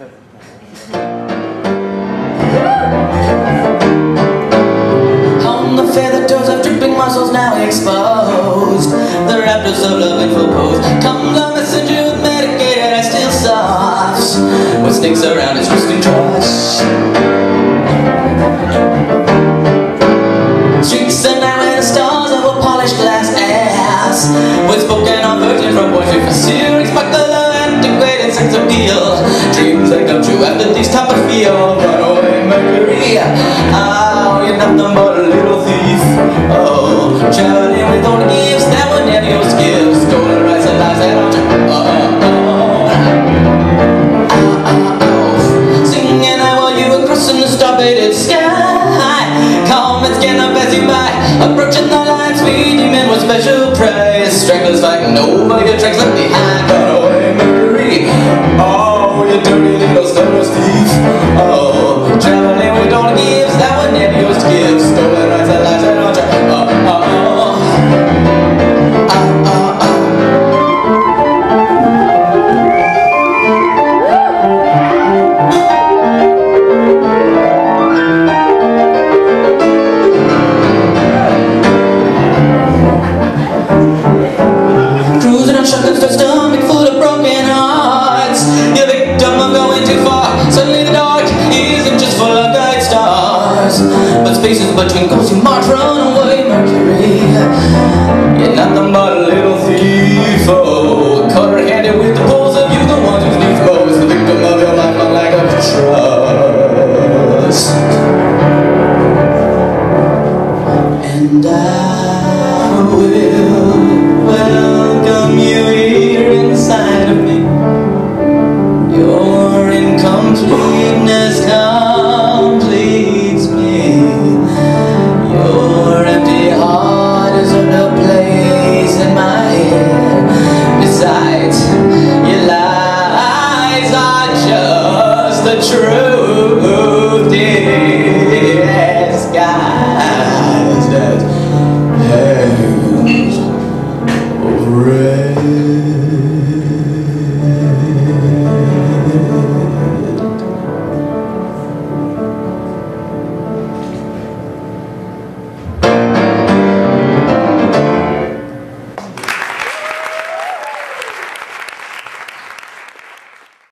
On the feather toes of dripping muscles now exposed. The raptors of love in full pose Comes a messenger with medicated and still soft. What sticks around his twisting truss Streets the night with the stars of a polished glass ass. With spoken on virgin from poetry for serious Sparkle of antiquated sex appeal Dreams that come true after these top of field Runaway Mercury Oh, you're nothing but a little thief. Oh, traveling with only gifts that were never yours gifts Stolen rights and lies that aren't oh, oh, oh. Oh, oh, oh. Singing out while you were crossing the star-faded sky Comets can pass you by Approaching the line, sweet demon with special praise. Stranglers fighting over your tracks left behind Oh, you dirty little stoner thief Oh, traveling with all the gifts that were never yours to give. Stolen stars But spaces between ghosts you march run away Mercury. You're nothing but a little thief Oh, cutter handed with the balls of you The one who needs most. The victim of your life on lack of trust. And I will welcome you here inside of me. forever.